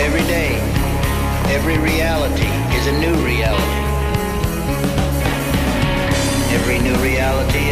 Every day, every reality is a new reality. Every new reality